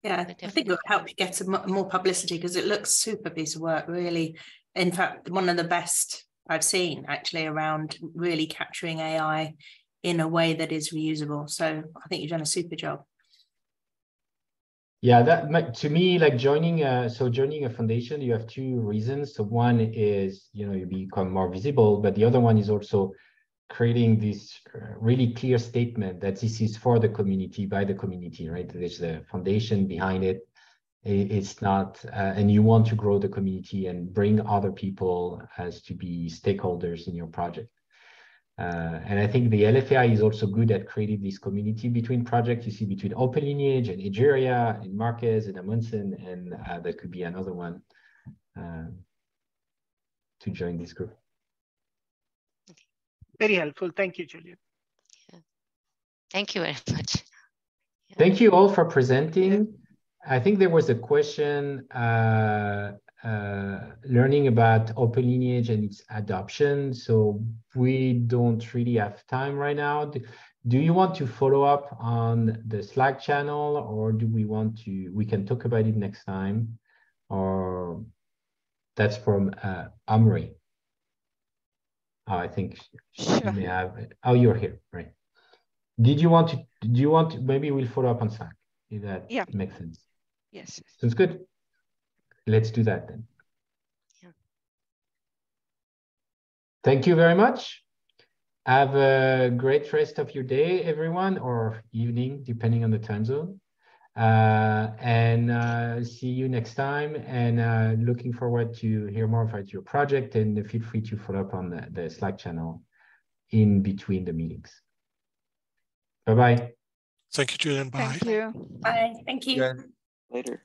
yeah, I think it will help you get some more publicity because it looks super piece of work. Really, in fact, one of the best I've seen actually around really capturing AI in a way that is reusable. So I think you've done a super job. Yeah, that to me, like joining a so joining a foundation, you have two reasons. So one is you know you become more visible, but the other one is also creating this uh, really clear statement that this is for the community by the community, right? There's a foundation behind it it's not uh, and you want to grow the community and bring other people as to be stakeholders in your project uh, and I think the LFAI is also good at creating this community between projects. You see between Open Lineage and Egeria and Marquez and Amundsen, and uh, that could be another one uh, to join this group. Very helpful. Thank you, Julien. Yeah. Thank you very much. Yeah. Thank you all for presenting. I think there was a question uh, uh, learning about Open Lineage and its adoption. So we don't really have time right now. Do, you want to follow up on the Slack channel or do we want to, we can talk about it next time or that's from uh, Amri. Oh, I think sure. may have, oh, you're here, right. Did you want to, do you want to, maybe we'll follow up on Slack if that yeah. makes sense. Yes. Sounds good. Let's do that then. Yeah. Thank you very much. Have a great rest of your day, everyone, or evening, depending on the time zone. Uh, and uh, see you next time. And uh, looking forward to hear more about your project. And feel free to follow up on the, the Slack channel in between the meetings. Bye bye. Thank you, Julien. Bye. Thank you. Bye. Thank you. Later.